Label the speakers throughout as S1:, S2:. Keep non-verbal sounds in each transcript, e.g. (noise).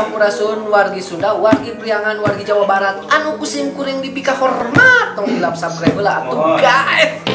S1: sampurasun wargi Sunda wargi Priangan wargi Jawa Barat. Anu kusim kuring dipika hormat. Tong dilap subscribe lah atuh guys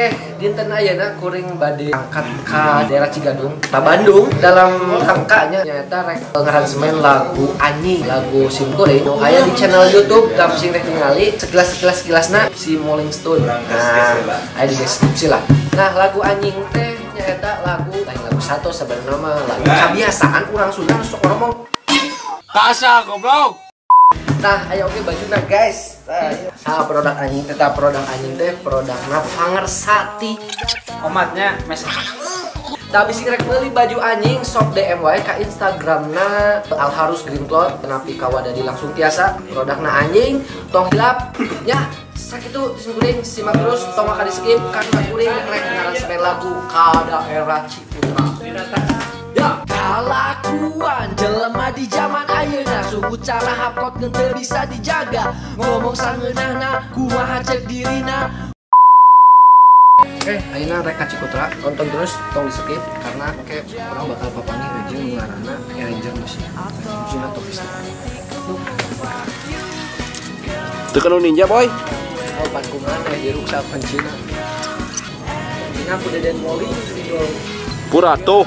S1: Oke, dinten ayeuna kuring bade angkat ka daerah Cigadung, ka Bandung dalam rangkanya nyata rek ngaransemen lagu Anyi, lagu Sim Kuring nu aya di channel YouTube kam sing rek ningali sekilas-sekilas kilasna si Rolling Stone. Nah, aya di deskripsi lah. Nah, lagu Anjing teh nyata lagu lain lagu satu sebenarnya lagu kebiasaan orang Sunda sok ngomong
S2: Kasa goblok.
S1: Nah, ayo oke bajunya guys. Nah, nah, produk anjing tetap produk anjing teh produkna pangersati.
S2: Omatnya mes
S1: Tapi sih rek beli baju anjing shop DM wae ka Instagramna Alharus Green Cloth tenapi kawadadi langsung tiasa produkna anjing tong hilap ya sakitu disingkuring simak terus tong maka di skip kan kuring rek ngaransemen lagu ka daerah Ciputra. Ya, kalakuan jelema di zaman ayeuna suku cara hapkot teu bisa dijaga ngomong sangeunahna kumaha cek dirina Eh, ayeuna rek ka Cikutra, tonton terus tong di skip karena kayak orang bakal papani Ranger ngaranna Ranger musik. Musik atau bisa.
S2: Tekan ninja boy.
S1: Oh, pan kumana jeruk sa pancina. Pancina ku deden moli gitu.
S2: Pura tuh.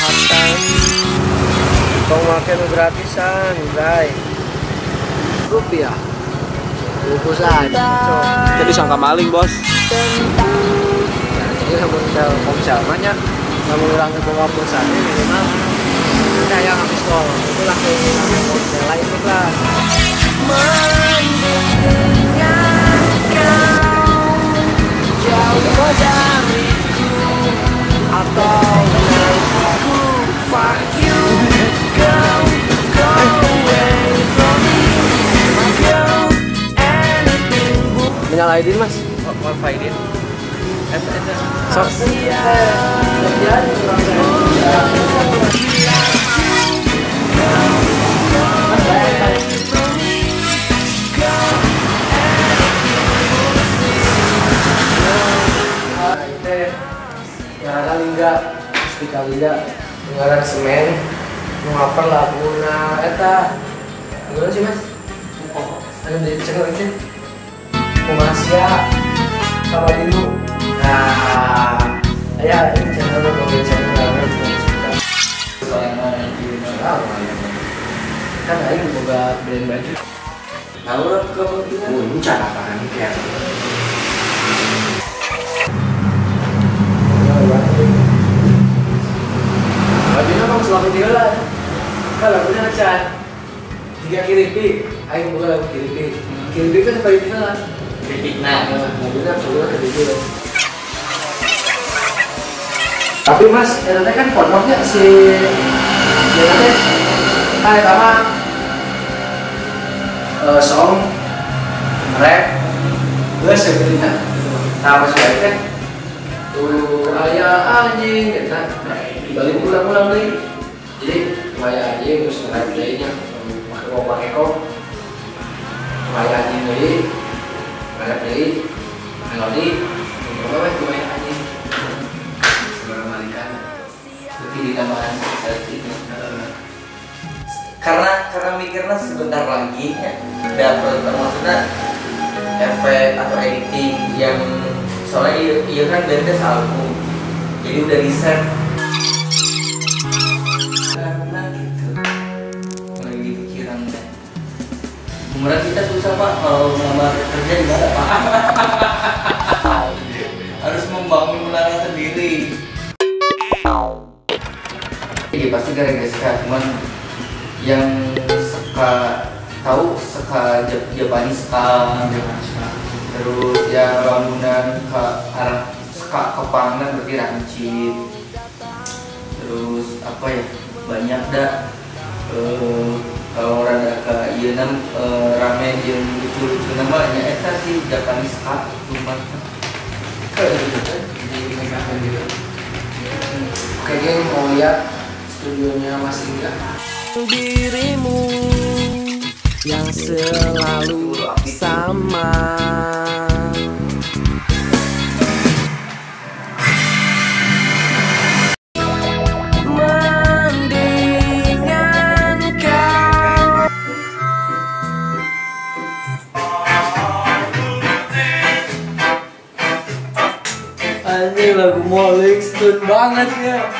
S1: curhatan Kau makan gratisan, guys Rupiah. Bungkusan.
S2: Jadi sangka maling bos.
S1: Jadi namun telkomsel banyak. Namun orang ke bawa pulsa ini minimal. Kita yang habis call Itu langsung lain nih lah Aidin mas
S2: What Faidin?
S1: Sok. Ngaran lingga, Spika lingga, ngaran semen, nu ngapel laguna, eta, gimana sih mas? Anu di channel ini, Kumasia, sama dulu. Nah, ya ini channel mobil channel lalu kita suka. Kan aing boga brand baju. Tahu lah kemungkinan. Muncak apaan kayak. Bajunya mah selalu dia lah. Kan lagunya acan. Tiga kiripi, aing boga lagu kiripi. Kiripi kan sebagai kita Nah. Tapi mas, ternyata kan pondoknya si dia teh kan sama eh, song rap gue sebenarnya sama si teh. Tuh ayah anjing kan balik ulang-ulang nih jadi ayah anjing terus ngerap nya mau pakai kok. Ayah anjing nih banyak dari melodi berapa wes yang anjing sebelum balikan lebih itu
S3: karena karena mikirnya sebentar lagi ya, dapat maksudnya efek atau editing yang soalnya iya kan bandnya album jadi udah di save susah pak. Kalau ngelamar kerja gimana pak. (laughs) Harus membangun menara sendiri. Iya pasti gara-gara cuman yang suka tahu suka Jap- ska terus ya bangunan ke arah ke kepangan berarti rancit terus apa ya? Banyak dah. Eh, kalau rada ke iya nam eh, ramen yang lucu lucu nama nya eta sih Japanese cut rumah.
S1: Dimegangkan gitu oke geng mau lihat studionya Mas Indra.
S4: Dirimu yang selalu sama Good morning, yeah.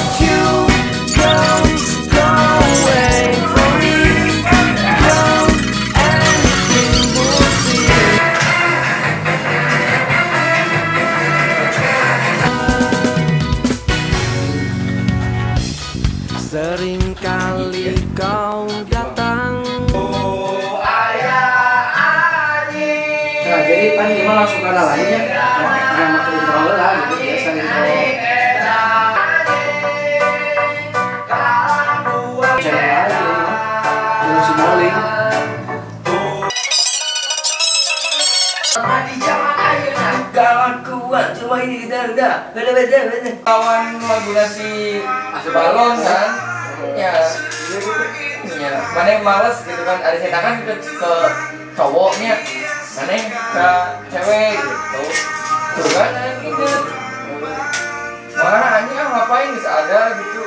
S4: kali kau datang
S1: Nah jadi pan gimana langsung ke lain ya Yang makin intro lah gitu biasa intro gitu si
S3: kawan kuat ini kita udah beda beda beda kawan lagu nasi balon kan ya. Ya mana yang males gitu kan? Ada saya kan ke, ke cowoknya mana yang ke cewek gitu. Tuh kan gitu. Mana aja ngapain bisa ada gitu?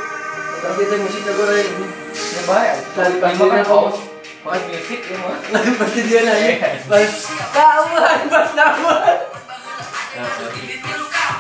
S1: Tapi itu musiknya ini
S3: ya baik
S1: Tadi pagi
S3: Ini mah
S1: dia
S3: kan house house music ya mah.
S1: Lagi pasti dia nanya Pas Kawan, pas kawan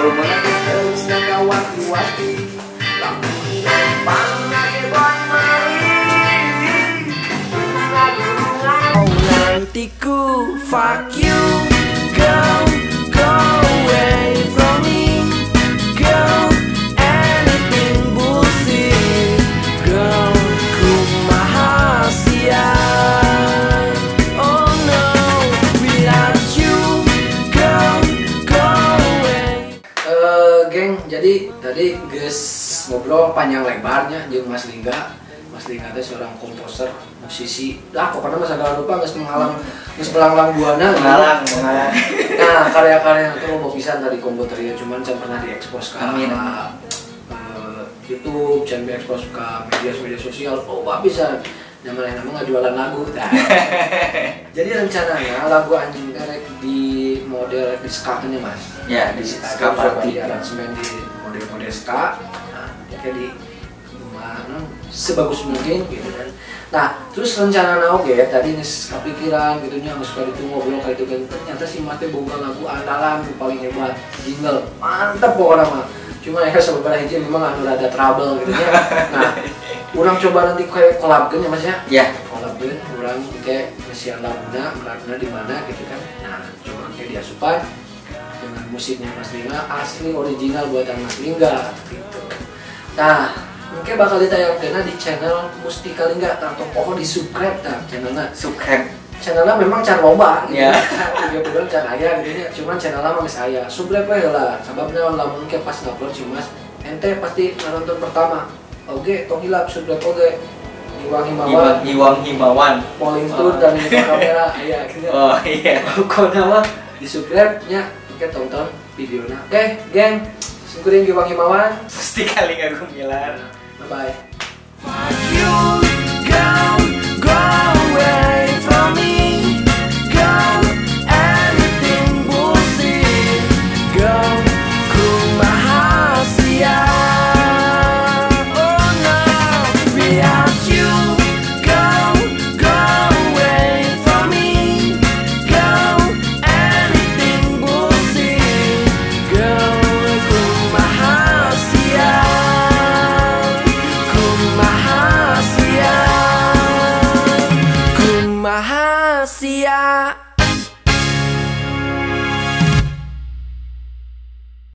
S1: tuh panjang lebarnya jeung Mas Lingga. Mas Lingga teh seorang komposer, musisi. Lah, pokoknya masa gak lupa geus mengalang geus melanglang buana. gitu.
S3: mengalang
S1: Nah, karya-karya itu lo pisan tadi komputer ya, cuman saya pernah diekspos ke
S3: Amin.
S1: eh, YouTube, jangan diekspos ke media-media sosial. Oh, pak bisa. Zaman yang nama nggak jualan lagu. Nah. (laughs) Jadi rencananya lagu anjing karek di model di skaknya mas.
S3: ya di
S1: Ska di aransemen di model-model ska nah kayak di mana sebagus mungkin gitu kan. Nah terus rencana nau ya tadi nih kepikiran gitu nya nggak suka itu ngobrol kayak itu kan. Ternyata si mate boga lagu andalan paling hebat jingle. Mantep pokoknya mah cuma ya sebenarnya hiji memang anu ada trouble gitu ya. (laughs) Nah orang coba nanti kayak collab kan ya mas ya?
S3: Ya
S1: collab ben kurang kayak ngesian laguna laguna di mana gitu kan. Nah cuma kayak dia supan dengan musiknya Mas Lingga asli original buatan Mas Lingga gitu nah mungkin bakal ditayangkan di channel Mustika Lingga atau pokok di subscribe. Nah channelnya.
S3: Subscribe.
S1: Channelnya memang can loba gitu
S3: Ya. (laughs)
S1: ya bener can aya gitu nya. cuman channelnya mah geus aya subscribe we lah. Sababna lamun ke pas ngupload cuma ente pasti nonton pertama. Oke tong hilap subscribe oge Iwang Himawan
S3: Iwang Himawan
S1: Polling Tour dan ini kamera. (laughs) Iya gitu.
S3: Oh iya.
S1: Pokoknya mah di subscribe nya oke tonton videonya. Oke geng singkuring Iwang Himawan
S3: pasti kali nggak gumilar
S1: bye